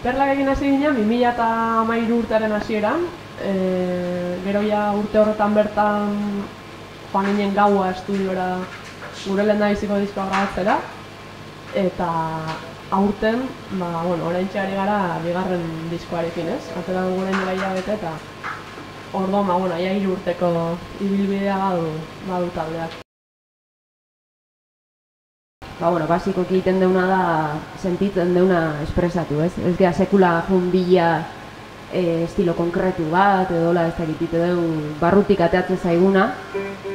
Perlak egin hasi ginen, 2013 urtearen hasieran, e, gero ja urte horretan bertan joan ginen gaua estudiora gure lehen biziko diskoa grabatzera, eta aurten, ba, bueno, orain gara bigarren diskoarekin, ez? Atera dugu lehen dela bete eta ordo, ma, bueno, ja urteko ibilbidea badu, badu taldeak. Ba, bueno, basiko egiten deuna da sentitzen deuna espresatu, ez? Ez gara sekula jun bila e, estilo konkretu bat, edo la ez da deun barrutik ateatzen zaiguna,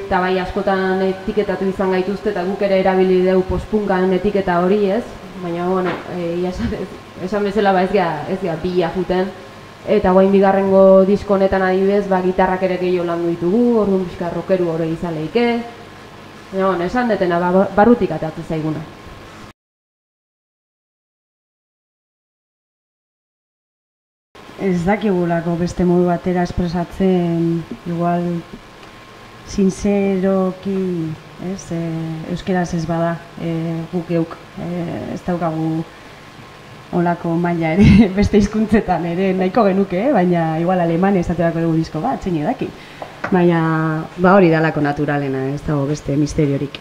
eta bai askotan etiketatu izan gaituzte eta guk ere erabili deu pospunkan etiketa hori, ez? Baina, bueno, e, esan, esan bezala ba ez gara, ez gara bila juten, eta guain bigarrengo diskonetan adibidez, ba, gitarrak ere gehiago landu ditugu, orduan bizka rokeru hori izan lehike, Bueno, esan detena ba, barrutik atatze zaiguna. Ez dakigulako beste modu batera espresatzen igual sinceroki, ez, e, euskeraz ez bada, e, guk euk, e, ez daukagu olako maila ere beste hizkuntzetan ere nahiko genuke, baina igual aleman ez dugu disko bat, zein edaki. Baina, ba hori dalako naturalena, ez dago beste misteriorik.